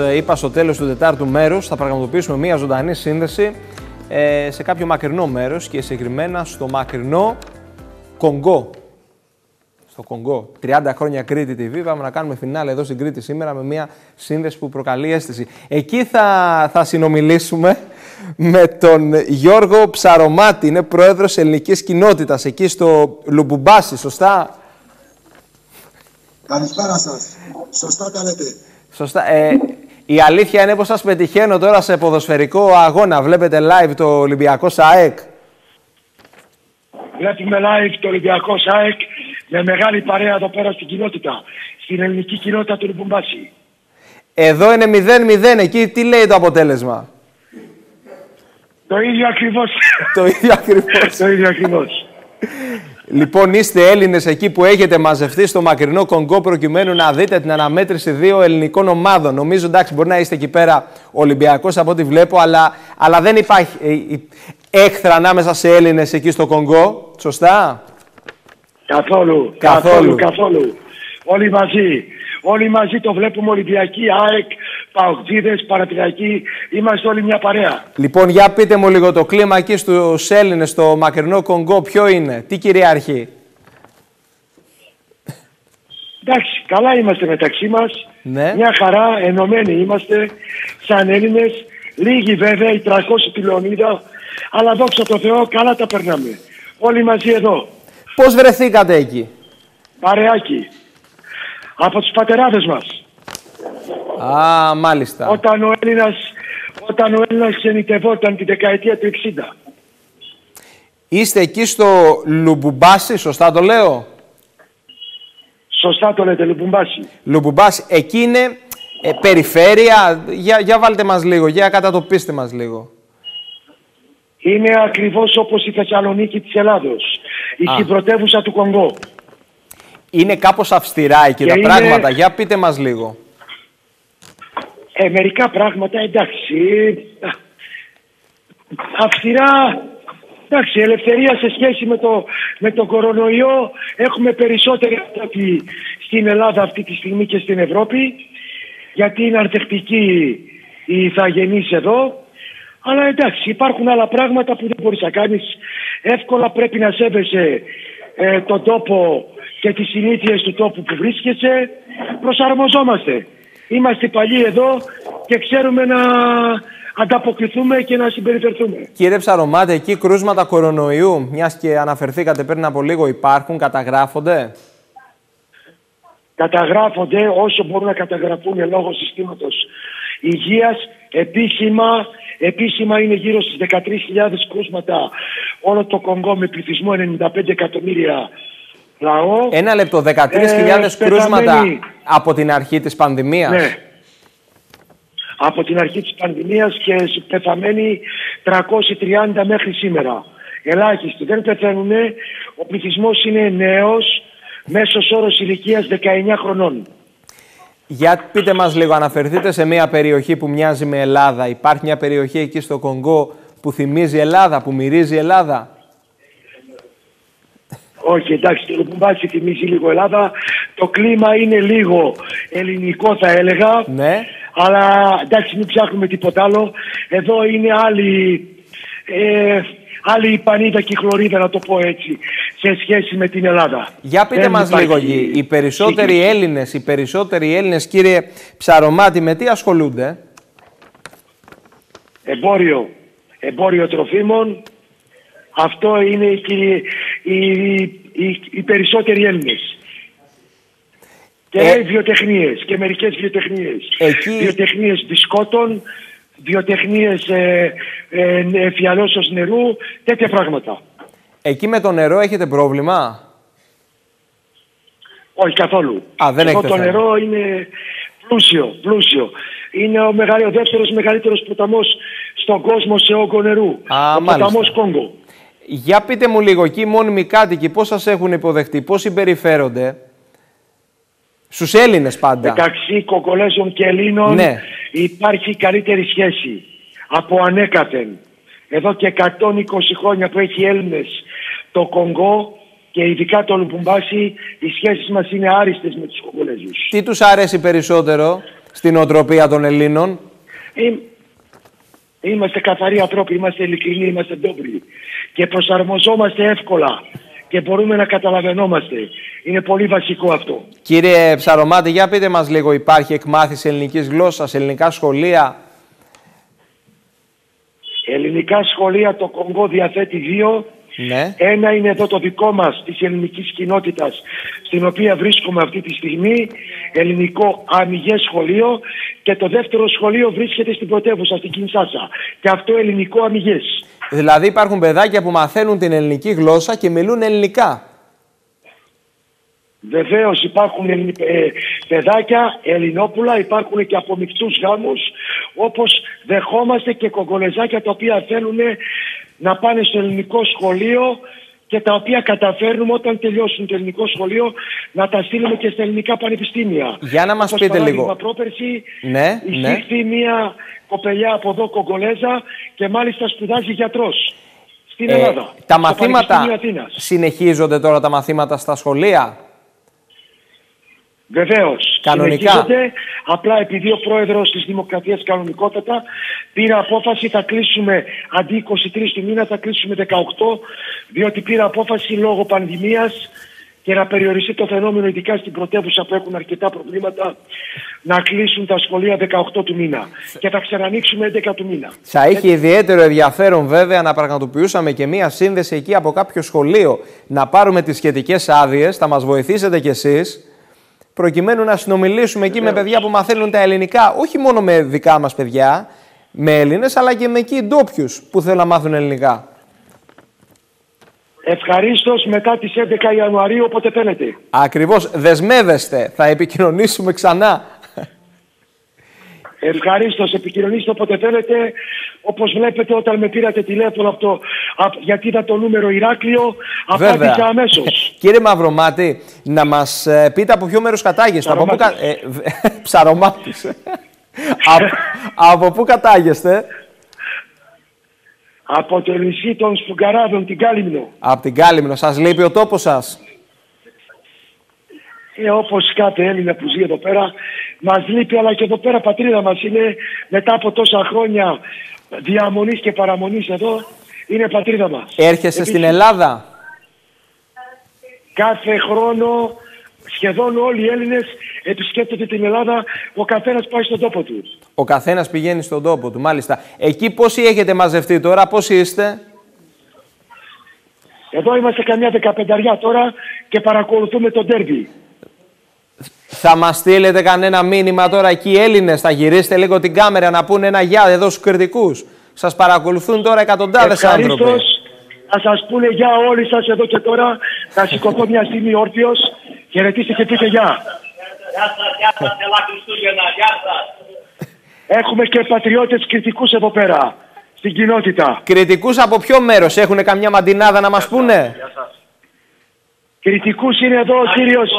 Ε, είπα στο τέλος του τετάρτου μέρους θα πραγματοποιήσουμε μια ζωντανή σύνδεση ε, σε κάποιο μακρινό μέρος και συγκεκριμένα στο μακρινό Κονγκό. Στο Κονγκό. 30 χρόνια Κρήτη TV. Πάμε να κάνουμε φινάλε εδώ στην Κρήτη σήμερα με μια σύνδεση που προκαλεί αίσθηση. Εκεί θα, θα συνομιλήσουμε με τον Γιώργο Ψαρομάτη. Είναι πρόεδρος ελληνικής κοινότητας εκεί στο Λουμπουμπάσι. Σωστά; Καλησπέρα σας. Σωστά τα λέτε. Σωστά. Ε, η αλήθεια είναι πως σας πετυχαίνω τώρα σε ποδοσφαιρικό αγώνα. Βλέπετε live το Ολυμπιακό ΣΑΕΚ. Βλέπουμε live το Ολυμπιακό ΣΑΕΚ με μεγάλη παρέα εδώ πέρα στην κοινότητα. Στην ελληνική κοινότητα του Λουμπουμπάση. Εδώ είναι 0-0. Εκεί τι λέει το αποτέλεσμα; Το ίδιο ακριβώς. το ίδιο ακριβώς. το ίδιο ακριβώς. Λοιπόν, είστε Έλληνες εκεί που έχετε μαζευτεί στο μακρινό Κονγκό προκειμένου να δείτε την αναμέτρηση δύο ελληνικών ομάδων. Νομίζω εντάξει, μπορεί να είστε εκεί πέρα Ολυμπιακός από ό,τι βλέπω, αλλά, αλλά δεν υπάρχει ε, έχθρα ανάμεσα σε Έλληνες εκεί στο Κονγκό. Σωστά; Καθόλου. Καθόλου. Καθόλου. Όλοι μαζί. Όλοι μαζί το βλέπουμε Ολυμπιακή, ΑΕΚ, Παοκτζίδες, Παρατηριακοί. Είμαστε όλοι μια παρέα. Λοιπόν, για πείτε μου λίγο το κλίμα εκεί στους Έλληνες, στο μακρινό Κονγκό, ποιο είναι, τι κυριαρχεί; Εντάξει, καλά είμαστε μεταξύ μας. Ναι. Μια χαρά, ενωμένοι είμαστε σαν Έλληνες. Λίγοι βέβαια, οι 300 τηλεονίδα. Αλλά δόξα τω Θεώ, καλά τα περνάμε. Όλοι μαζί εδώ. Πώς βρεθήκατε εκεί, Παρεάκι από τους πατεράδες μας. Α, μάλιστα. Όταν ο Έλληνας, όταν ο Έλληνας ξενιτευόταν τη δεκαετία του 60. Είστε εκεί στο Λουμπουμπάσι, σωστά το λέω; Σωστά το λέτε, Λουμπουμπάσι. Λουμπουμπάσι, εκεί είναι ε, περιφέρεια. Για, για βάλτε μας λίγο, για κατατοπίστε μας λίγο. Είναι ακριβώς όπως η Θεσσαλονίκη της Ελλάδος. Η πρωτεύουσα του Κονγκό είναι κάπως αυστηρά εκεί τα πράγματα. Για πείτε μας λίγο. Ε, μερικά πράγματα εντάξει. Αυστηρά, εντάξει, ελευθερία σε σχέση με το, με το κορονοϊό έχουμε περισσότερη από στην Ελλάδα αυτή τη στιγμή και στην Ευρώπη γιατί είναι αρθεκτική η ηθαγενής εδώ αλλά εντάξει υπάρχουν άλλα πράγματα που δεν μπορείς να κάνεις εύκολα πρέπει να σέβεσαι ε, τον τόπο και τις συνήθειες του τόπου που βρίσκεσαι προσαρμοζόμαστε. Είμαστε παλιοί εδώ και ξέρουμε να ανταποκριθούμε και να συμπεριφερθούμε. Κύριε Ψαρομάτε, εκεί κρούσματα κορονοϊού, μιας και αναφερθήκατε πριν από λίγο, υπάρχουν, καταγράφονται; Καταγράφονται όσο μπορούν να καταγραφούν λόγω συστήματος υγείας. Επίσημα, επίσημα είναι γύρω στις 13.000 κρούσματα όλο το Κονγκό με πληθυσμό 95 εκατομμύρια λαό. Ένα λεπτό, 13.000 ε, κρούσματα από την αρχή της πανδημίας. Ναι. Από την αρχή της πανδημίας και πεθαμένοι 330 μέχρι σήμερα. Ελάχιστοι. Δεν πεθαίνουν. Ο πληθυσμός είναι νέος, μέσος όρος ηλικίας 19 χρονών. Για πείτε μας λίγο, αναφερθείτε σε μια περιοχή που μοιάζει με Ελλάδα. Υπάρχει μια περιοχή εκεί στο Κονγκό που θυμίζει Ελλάδα, που μυρίζει Ελλάδα; Όχι, εντάξει, το Λουμπουμπάσι θυμίζει λίγο Ελλάδα. Το κλίμα είναι λίγο ελληνικό, θα έλεγα. Ναι. Αλλά εντάξει, μην ψάχνουμε τίποτα άλλο. Εδώ είναι άλλη, ε, άλλη η πανίδα και η χλωρίδα, να το πω έτσι, σε σχέση με την Ελλάδα. Για πείτε μας λίγο, Γη. Οι περισσότεροι Έλληνες, οι περισσότεροι Έλληνες, κύριε Ψαρομάτη, με τι ασχολούνται; Εμπόριο. Εμπόριο τροφίμων, αυτό είναι οι, οι, οι, οι περισσότεροι Έλληνες. Και ε, βιοτεχνίες και μερικές βιοτεχνίες. Εκεί... Βιοτεχνίες δισκότων, βιοτεχνίες ε, ε, νερού, τέτοια πράγματα. Εκεί με το νερό έχετε πρόβλημα; Όχι καθόλου. Α, δεν Εδώ το νερό είναι πλούσιο, πλούσιο. Είναι ο, μεγαλύτερο, ο δεύτερος μεγαλύτερος ποταμός στον κόσμο σε όγκο νερού. Α, ο ποταμός Κόγκο. Για πείτε μου λίγο, εκεί οι μόνιμοι κάτοικοι πώς σας έχουν υποδεχτεί, πώς συμπεριφέρονται; Στους Έλληνες πάντα. Μεταξύ Κοκολέζων και Ελλήνων ναι. υπάρχει καλύτερη σχέση από ανέκαθεν. Εδώ και 120 χρόνια που έχει Έλληνες το Κονγκό και ειδικά το Λουπουμπάσι, οι σχέσεις μας είναι άριστες με τους Κοκολέζους. Τι τους αρέσει περισσότερο, στην οτροπία των Ελλήνων; Είμαστε καθαροί ανθρώποι, είμαστε ειλικρινοί, είμαστε ντόπροι και προσαρμοζόμαστε εύκολα και μπορούμε να καταλαβαίνόμαστε. Είναι πολύ βασικό αυτό. Κύριε Ψαρωμάτη, για πείτε μας λίγο, υπάρχει εκμάθηση ελληνικής γλώσσας, ελληνικά σχολεία; Ελληνικά σχολεία το Κονγκό διαθέτει δύο. Ναι. Ένα είναι εδώ το δικό μας της ελληνικής κοινότητας στην οποία βρίσκομαι αυτή τη στιγμή, ελληνικό αμυγές σχολείο και το δεύτερο σχολείο βρίσκεται στην πρωτεύουσα, στην Κινσάσα και αυτό ελληνικό αμυγές. Δηλαδή υπάρχουν παιδάκια που μαθαίνουν την ελληνική γλώσσα και μιλούν ελληνικά. Βεβαίως υπάρχουν ε, παιδάκια, Ελληνόπουλα, υπάρχουν και από μεικτού γάμους, όπως δεχόμαστε και κογκολεζάκια τα οποία θέλουν να πάνε στο ελληνικό σχολείο και τα οποία καταφέρνουμε όταν τελειώσουν το ελληνικό σχολείο να τα στείλουμε και στα ελληνικά πανεπιστήμια. Για να μας πείτε λίγο. Πρόπερση ναι, ναι. μια κοπελιά από εδώ κογκολέζα και μάλιστα σπουδάζει γιατρός στην ε, Ελλάδα. Τα μαθήματα συνεχίζονται τώρα τα μαθήματα στα σχολεία; Βεβαίως. Κανονικά. Απλά επειδή ο πρόεδρος της Δημοκρατίας κανονικότατα πήρε απόφαση, θα κλείσουμε αντί 23 του μήνα, θα κλείσουμε 18, διότι πήρε απόφαση λόγω πανδημίας και να περιοριστεί το φαινόμενο, ειδικά στην πρωτεύουσα που έχουν αρκετά προβλήματα, να κλείσουν τα σχολεία 18 του μήνα. Και θα ξανανοίξουμε 11 του μήνα. Θα είχε ιδιαίτερο ενδιαφέρον βέβαια να πραγματοποιούσαμε και μία σύνδεση εκεί από κάποιο σχολείο να πάρουμε τις σχετικές άδειες. Θα μας βοηθήσετε κι εσείς προκειμένου να συνομιλήσουμε εκεί με παιδιά που μαθαίνουν τα ελληνικά, όχι μόνο με δικά μας παιδιά, με Έλληνες, αλλά και με εκεί ντόπιους που θέλουν να μάθουν ελληνικά. Ευχαρίστως μετά τις 11 Ιανουαρίου, όποτε θέλετε. Ακριβώς. Δεσμεύεστε. Θα επικοινωνήσουμε ξανά. Ευχαρίστως, επικοινωνήστε όποτε θέλετε. Όπως βλέπετε, όταν με πήρατε τηλέφωνο αυτό, γιατί είδα το νούμερο Ηράκλειο, απάντησα αμέσως. Κύριε Μαυρομάτη, να μας ε, πείτε από ποιο μέρος κατάγεστε. Από πού, ε, ψαρομάτη. από, από πού κατάγεστε; Από το νησί των Σπουγκαράδων, την Κάλυμνο. Από την Κάλυμνο. Σας λείπει ο τόπος σας. Ε, όπως κάθε Έλληνα που ζει εδώ πέρα, μας λείπει, αλλά και εδώ πέρα πατρίδα μας είναι μετά από τόσα χρόνια διαμονής και παραμονής εδώ, είναι πατρίδα μας. Έρχεσαι στην Ελλάδα; Κάθε χρόνο σχεδόν όλοι οι Έλληνες επισκέπτονται την Ελλάδα, ο καθένας πάει στον τόπο του. Ο καθένας πηγαίνει στον τόπο του, μάλιστα. Εκεί πόσοι έχετε μαζευτεί τώρα, πόσοι είστε; Εδώ είμαστε καμιά δεκαπενταριά τώρα και παρακολουθούμε τον τέρμπι. Θα μας στείλετε κανένα μήνυμα τώρα εκεί οι Έλληνες. Θα γυρίσετε λίγο την κάμερα να πούνε ένα γεια εδώ στους κριτικούς. Σας παρακολουθούν τώρα εκατοντάδες άνθρωποι. Θα σας πούνε γεια όλοι σας εδώ και τώρα. Θα σηκωθώ μια στιγμή όρθιος. Χαιρετήστε και πείτε γεια. Γεια σας, γεια σας, καλά Χριστούγεννα, γεια σας. Έχουμε και πατριώτες κριτικούς εδώ πέρα. Στην κοινότητα. Κριτικούς από ποιο μέρος έχουν καμιά μαντινάδα να μας πούνε; Κριτικούς είναι εδώ ο κύριος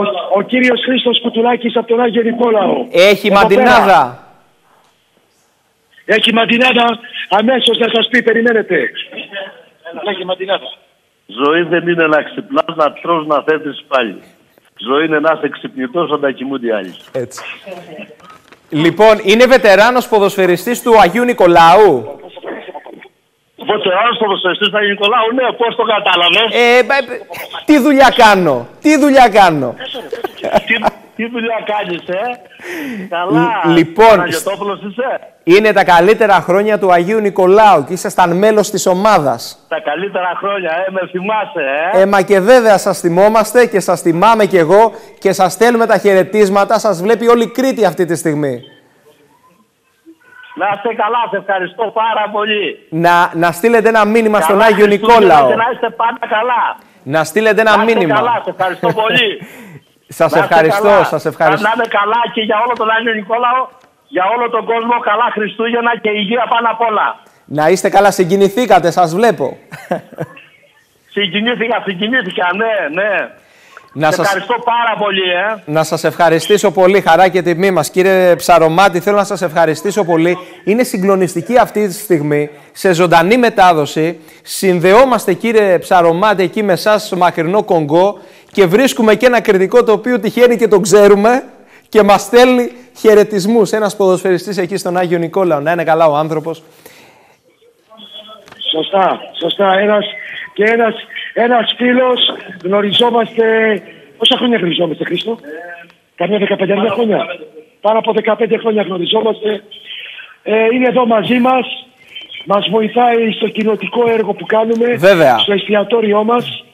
ο, ο κύριος Χρήστος Κουτουλάκης από τον Άγιο Νικόλαο. Έχει μαντινάδα. Έχει μαντινάδα. Αμέσως να σας πει, περιμένετε. Έχει μαντινάδα. Ζωή δεν είναι να ξυπνάς, να τρως, να θέτεις πάλι. Ζωή είναι να είσαι ξυπνητός όταν κοιμούνται άλλοι. Έτσι. λοιπόν, είναι βετεράνος ποδοσφαιριστής του Αγίου Νικολάου. Βετεράνος ποδοσφαιριστής του Αγίου Νικολάου, ναι, πώς το κατάλαβες; Ε, τι δουλειά κάνω, τι δουλειά κάνω. τι, δουλειά κάνεις, ε; Καλά, λοιπόν, είσαι; Είναι τα καλύτερα χρόνια του Αγίου Νικολάου και ήσασταν μέλος της ομάδας. Τα καλύτερα χρόνια, ε, με θυμάσαι, ε; Ε, μα και βέβαια σας θυμόμαστε και σας θυμάμαι κι εγώ και σας στέλνουμε τα χαιρετίσματα. Σας βλέπει όλη η Κρήτη αυτή τη στιγμή. Να είστε καλά, σε ευχαριστώ πάρα πολύ. Να, να στείλετε ένα μήνυμα στον Άγιο Νικόλαο. να είστε πάντα καλά. Να στείλετε ένα να είστε μήνυμα. καλά, σε ευχαριστώ πολύ. σας ευχαριστώ, καλά. σας ευχαριστώ. Να είμαι καλά και για όλο τον Άγιο Νικόλαο, για όλο τον κόσμο, καλά Χριστούγεννα και υγεία πάνω απ' όλα. Να είστε καλά, συγκινηθήκατε, σας βλέπω. Συγκινήθηκα, συγκινήθηκα, ναι, ναι. Να σας... Ευχαριστώ πάρα πολύ, ε. Να σας ευχαριστήσω πολύ, χαρά και τιμή μας. Κύριε Ψαρομάτη, θέλω να σας ευχαριστήσω πολύ. Είναι συγκλονιστική αυτή τη στιγμή, σε ζωντανή μετάδοση. Συνδεόμαστε, κύριε Ψαρομάτη, εκεί με εσάς στο μακρινό Κονγκό και βρίσκουμε και ένα κριτικό το οποίο τυχαίνει και το ξέρουμε και μας στέλνει χαιρετισμούς. Ένας ποδοσφαιριστής εκεί στον Άγιο Νικόλαο. Να είναι καλά ο άνθρωπος. Σωστά, σωστά. Ένας, και ένας, ένας φίλος γνωριζόμαστε... Πόσα χρόνια γνωριζόμαστε, Χρήστο; Καμιά 15 χρόνια. Πάνω από 15 χρόνια γνωριζόμαστε. Ε, είναι εδώ μαζί μας. Μας βοηθάει στο κοινοτικό έργο που κάνουμε. Βέβαια. Στο εστιατόριό μας.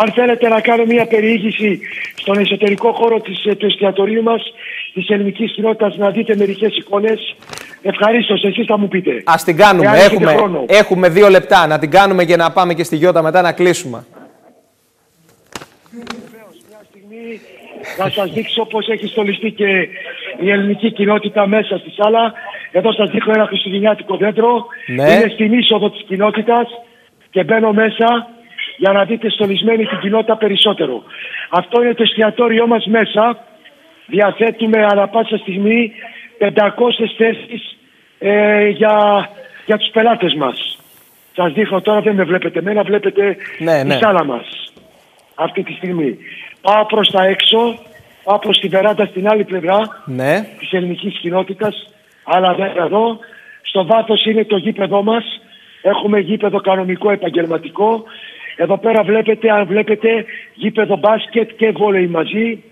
Αν θέλετε να κάνω μια περιήγηση στον εσωτερικό χώρο της, ε, του εστιατορίου μας, της ελληνικής κοινότητας, να δείτε μερικές εικόνες, ευχαρίστω, εσείς θα μου πείτε. Α την κάνουμε. Εάν έχετε Έχουμε, χρόνο. έχουμε δύο λεπτά. Να την κάνουμε και να πάμε και στη Γιώτα μετά να κλείσουμε. Μια στιγμή να σας δείξω πώς έχει στολιστεί και η ελληνική κοινότητα μέσα στη σάλα. Εδώ σας δείχνω ένα χριστουγεννιάτικο δέντρο. Ναι. Είναι στην είσοδο της κοινότητας και μπαίνω μέσα για να δείτε στολισμένη την κοινότητα περισσότερο. Αυτό είναι το εστιατόριό μας μέσα. Διαθέτουμε ανά πάσα στιγμή 500 θέσεις ε, για, για τους πελάτες μας. Σας δείχνω τώρα, δεν με βλέπετε εμένα, βλέπετε Ναι, ναι. τη σάλα μας αυτή τη στιγμή. Πάω προς τα έξω, πάω προς τη βεράντα στην άλλη πλευρά Ναι. της ελληνικής κοινότητας, αλλά δεν εδώ. Στο βάθος είναι το γήπεδό μας. Έχουμε γήπεδο κανονικό επαγγελματικό. Εδώ πέρα βλέπετε, αν βλέπετε, γήπεδο μπάσκετ και βόλεϊ μαζί.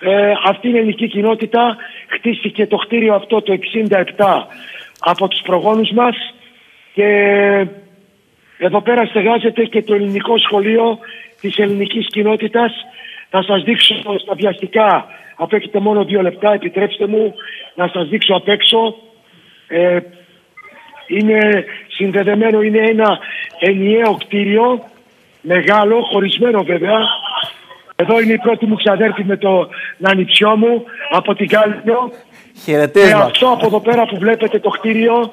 Ε, αυτή η ελληνική κοινότητα χτίστηκε το κτίριο αυτό το 67 από τους προγόνους μας και εδώ πέρα στεγάζεται και το ελληνικό σχολείο της ελληνικής κοινότητας. Θα σας δείξω στα βιαστικά, αφού έχετε μόνο δύο λεπτά, επιτρέψτε μου να σας δείξω απ' έξω. Ε, είναι συνδεδεμένο, είναι ένα ενιαίο κτίριο, μεγάλο, χωρισμένο βέβαια. Εδώ είναι η πρώτη μου ξαδέρφη με το νανιψιό μου από την Κάλινο. Και Χαιρετίσμα. αυτό από εδώ πέρα που βλέπετε το κτίριο,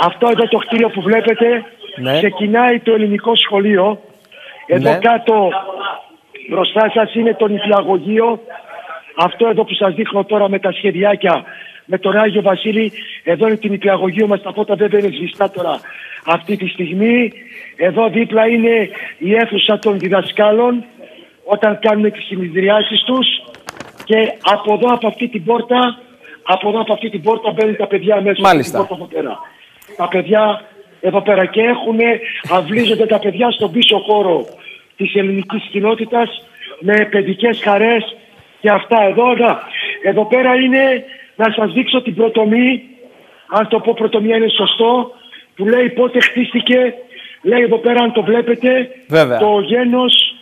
αυτό εδώ το κτίριο που βλέπετε, Ναι. ξεκινάει το ελληνικό σχολείο. Εδώ Ναι. κάτω μπροστά σας είναι το νηπιαγωγείο. Αυτό εδώ που σας δείχνω τώρα με τα σχεδιάκια με τον Άγιο Βασίλη. Εδώ είναι το νηπιαγωγείο μας, τα φώτα βέβαια είναι σβηστά τώρα αυτή τη στιγμή. Εδώ δίπλα είναι η αίθουσα των διδασκάλων όταν κάνουμε τις συνειδητριάσεις τους και από εδώ από αυτή την πόρτα από εδώ από αυτή την πόρτα μπαίνουν τα παιδιά μέσα Μάλιστα. από την πόρτα εδώ πέρα. Τα παιδιά εδώ πέρα και έχουν, αυλίζονται τα παιδιά στον πίσω χώρο της ελληνικής κοινότητας με παιδικές χαρές και αυτά εδώ. να. Εδώ πέρα είναι να σας δείξω την πρωτομή, αν το πω πρωτομία είναι σωστό, που λέει πότε χτίστηκε, λέει εδώ πέρα αν το βλέπετε, Βέβαια. το γένος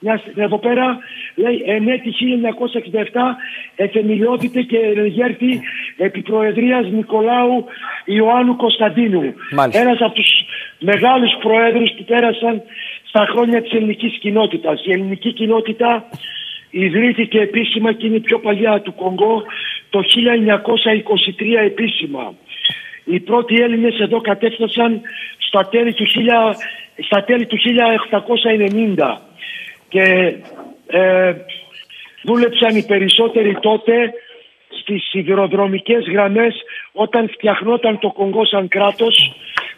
μιας, εδώ πέρα λέει ενέτη 1967 εθεμιλιώδητε και ενεργέρτη επί προεδρίας Νικολάου Ιωάννου Κωνσταντίνου. Μάλιστα. Ένας από τους μεγάλους προέδρους που πέρασαν στα χρόνια της ελληνικής κοινότητας. Η ελληνική κοινότητα ιδρύθηκε επίσημα και είναι η πιο παλιά του Κονγκό το 1923 επίσημα. Οι πρώτοι Έλληνες εδώ κατέφτασαν στα τέλη του, 1000 στα τέλη του 1890 και ε, δούλεψαν οι περισσότεροι τότε στις σιδηροδρομικές γραμμές όταν φτιαχνόταν το Κονγκό σαν κράτος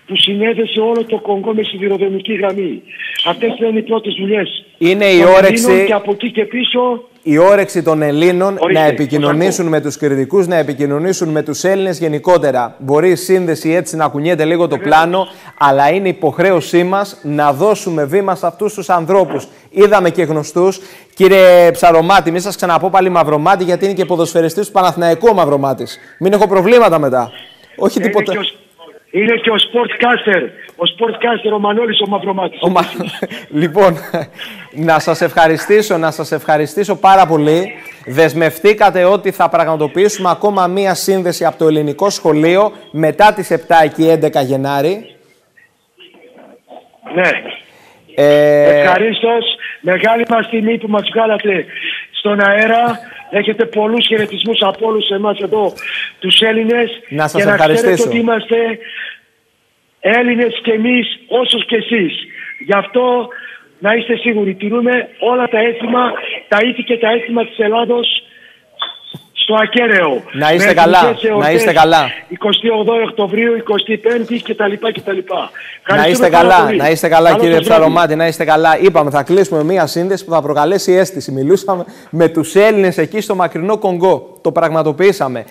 που συνέδεσε όλο το Κονγκό με σιδηροδρομική γραμμή. Αυτές ήταν οι πρώτες δουλειές. Είναι η των όρεξη- Ελλήνων Και από εκεί και πίσω η όρεξη των Ελλήνων Ορίστε, να επικοινωνήσουν σας με τους κριτικούς, να επικοινωνήσουν με τους Έλληνες γενικότερα. Μπορεί η σύνδεση έτσι να κουνιέται λίγο το πλάνο, αλλά είναι υποχρέωσή μας να δώσουμε βήμα σε αυτούς τους ανθρώπους. Είδαμε και γνωστούς. Κύριε Ψαρομάτη, μην σας ξαναπώ πάλι Μαυρομάτη, γιατί είναι και ποδοσφαιριστής του Παναθηναϊκού ο Μαυρομάτης. Μην έχω προβλήματα μετά. Όχι είναι τίποτα. και, ο, είναι και ο sportcaster. Ο sportcaster ο Μανώλης ο Μαυρομάτης. Ο Μα- λοιπόν, να σας ευχαριστήσω, να σας ευχαριστήσω πάρα πολύ. Δεσμευτήκατε ότι θα πραγματοποιήσουμε ακόμα μία σύνδεση από το ελληνικό σχολείο μετά τις 7 εκεί 11 Γενάρη. Ναι. Ε, Ευχαρίστως. Μεγάλη μας τιμή που μας βγάλατε στον αέρα. Έχετε πολλούς χαιρετισμούς από όλους εμάς εδώ τους Έλληνες. Να σας και να ευχαριστήσω. ξέρετε ότι είμαστε Έλληνες και εμείς όσους και εσείς. Γι' αυτό να είστε σίγουροι. Τηρούμε όλα τα έθιμα, τα ήθη και τα έθιμα της Ελλάδος στο ακέραιο. Να είστε Με καλά, εθνικές να εορτές, είστε καλά. 28 Οκτωβρίου, 25η κτλ. κτλ. Να είστε Ευχαριστούμε πάρα καλά, πολύ. να είστε καλά Καλό κύριε το βράδυ. Ψαρομάτη, να είστε καλά. Είπαμε, θα κλείσουμε μία σύνδεση που θα προκαλέσει αίσθηση. Μιλούσαμε με τους Έλληνες εκεί στο μακρινό Κονγκό. Το πραγματοποιήσαμε.